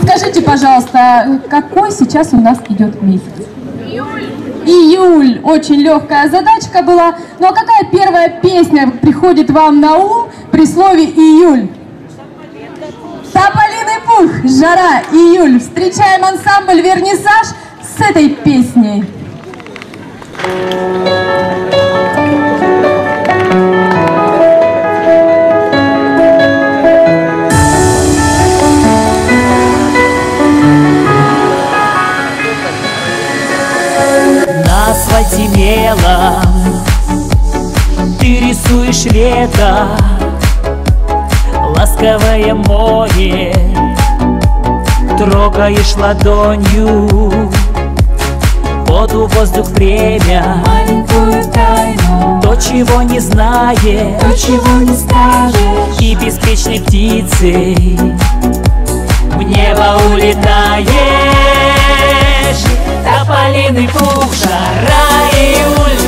Скажите, пожалуйста, какой сейчас у нас идет месяц? Июль. Июль. Очень легкая задачка была. Ну а какая первая песня приходит вам на ум при слове июль? Тополиный пух, жара, июль. Встречаем ансамбль «Вернисаж» с этой песней. На асфальте мелом Ты рисуешь лето Ласковое море Трогаешь ладонью Воду, воздух, время. Маленькую тайну. То, чего не знаешь То, чего не скажешь. И беспечной птицей В небо улетаешь Тополиный пух, жара, июль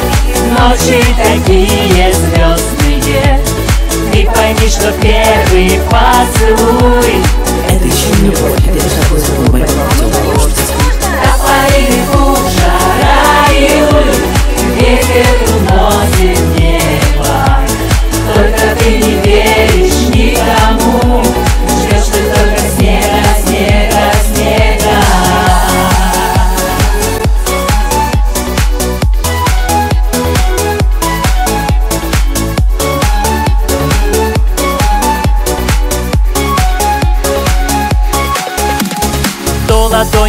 Ночи такие звездные. Ты пойми, что первый поцелуй Это еще не любовь, это лишь такой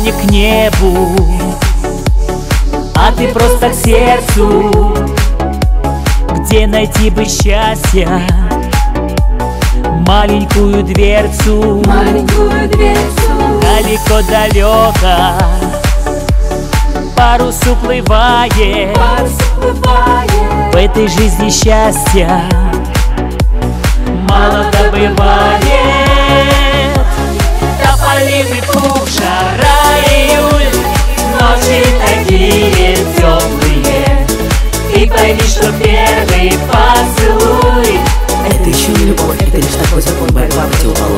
Ладони к небу А ты просто к сердцу. Где найти бы счастье? Маленькую дверцу. Маленькую дверцу. Далеко-далеко. Парус уплывает Парус уплывает В этой жизни счастья Мало добывает. Тополиный пух, Пойми, что первый поцелуй Это еще не любовь, это лишь такой закон борьба противоположности.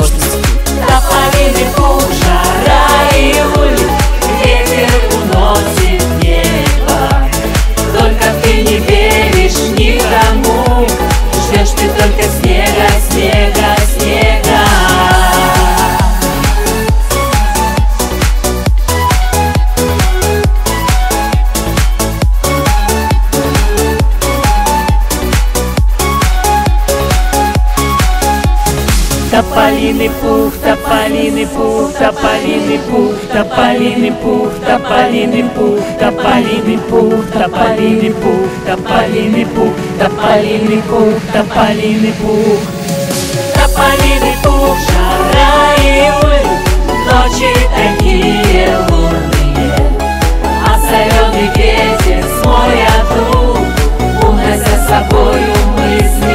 Тополиный пух, тополиный пух, тополиный пух, тополиный пух, тополиный пух, тополиный пух, тополиный пух, тополиный пух, тополиный пух, тополиный пух. Тополиный пух, жара, июль, ночи такие лунные, а соленый ветер с моря дул, унося с собою мысли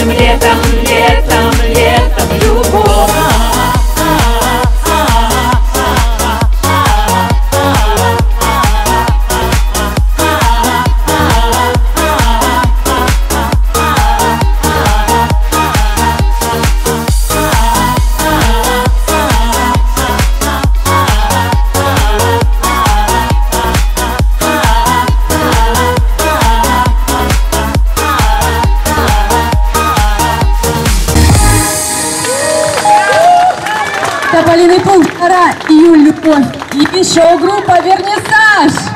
летом, Тополиный пух, жара, июль, любовь. И шоу-группа «Вернисаж».